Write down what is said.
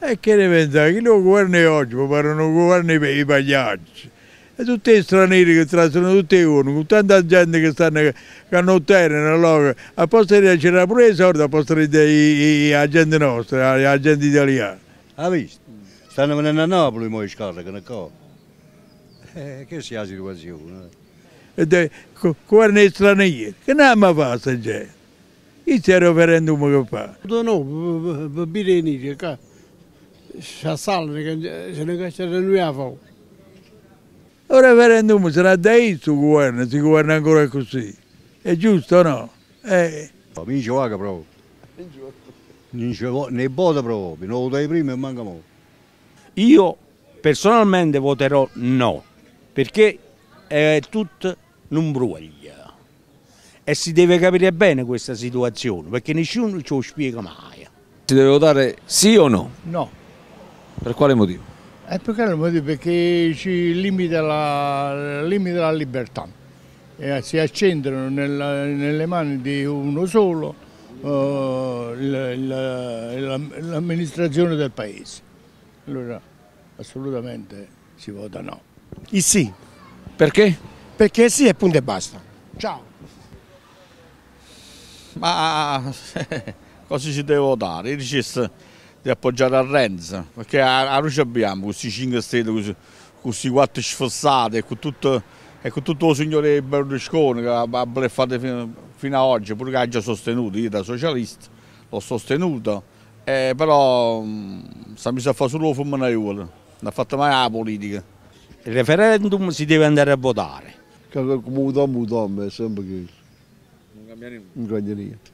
E che ne pensate? Chi lo governa oggi? Non governa i pagliacci. E tutti i stranieri che trattano tutti i uno, con tanta gente che stanno che hanno terra, allora, a posto di c'era pure i soldi, a posto di agenti nostri, gli agenti italiani. Ha visto? Stanno venendo a Napoli i scarri, che ne co. Eh, che sia la situazione? E de, governo stranieri, che non mi fa questa gente? Chi c'è il referendum che fa? No, per bene, che c'è salve, che se ne c'è lui a fare. Il referendum sarà da il governo, si governa ancora così. È giusto o no? Eh. Vince vaga proprio. Vince ne vota proprio, non lo dai prima e manca mo. Io personalmente voterò no, perché è tutto un bruglia. E si deve capire bene questa situazione, perché nessuno ce lo spiega mai. Si deve votare sì o no? No. Per quale motivo? È perché, perché ci limita la, limita la libertà e si accentrano nella, nelle mani di uno solo uh, l'amministrazione del paese. Allora assolutamente si vota no. Il sì. Perché? Perché sì e punto e basta. Ciao. Ma cosa si deve votare? Io di appoggiare a Renzi, perché a, a noi abbiamo questi 5 stelle, questi, questi 4 sfossati e con tutto, e con tutto il signore Berlusconi che ha bleffato fino, fino ad oggi, pure che ha già sostenuto, io da socialista l'ho sostenuto, eh, però sta mi sa fare solo fumo non ha fatto mai la politica. Il referendum si deve andare a votare. Come votiamo, votiamo, è sempre che... Non cambia niente. Non cambia niente.